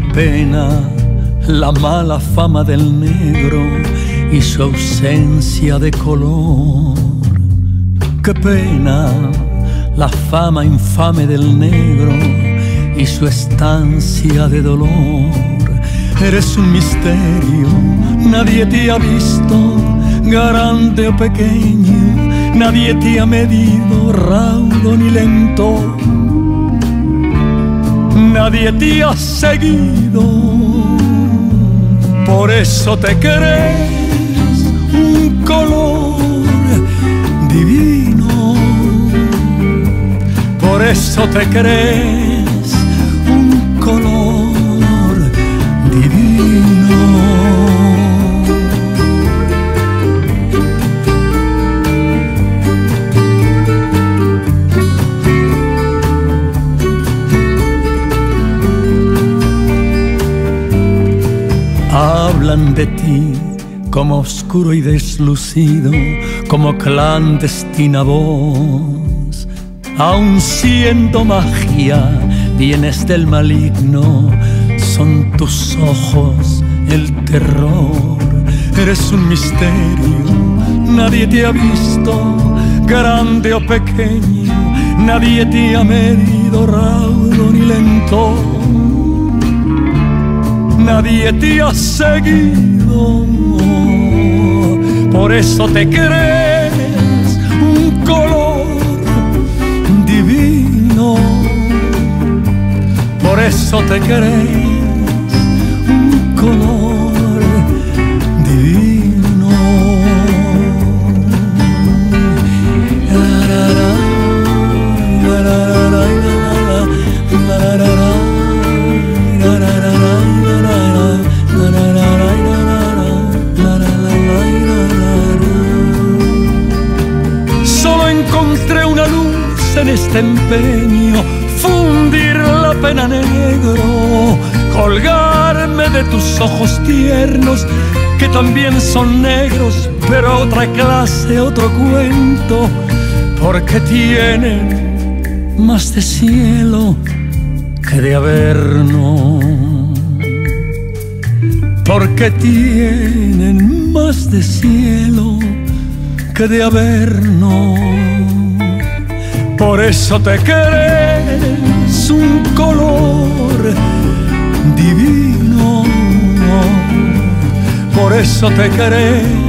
pena la mala fama del negro y su ausencia de color. Qué pena la fama infame del negro y su estancia de dolor. Eres un misterio, nadie te ha visto, grande o pequeño, nadie te ha medido, raudo ni lento nadie te ha seguido. Por eso te crees un color divino. Por eso te crees hablan de ti como oscuro y deslucido, como clandestina voz. Aun siendo magia, vienes del maligno, son tus ojos el terror. Eres un misterio, nadie te ha visto, grande o pequeño, nadie te ha medido raudo ni lento nadie te ha seguido. Por eso te crees un color divino. Por eso te crees encontré una luz en este empeño, fundir la pena negro, colgarme de tus ojos tiernos, que también son negros, pero otra clase, otro cuento, porque tienen más de cielo que de averno porque tienen más de cielo que de averno. Por eso te crees un color divino. Por eso te crees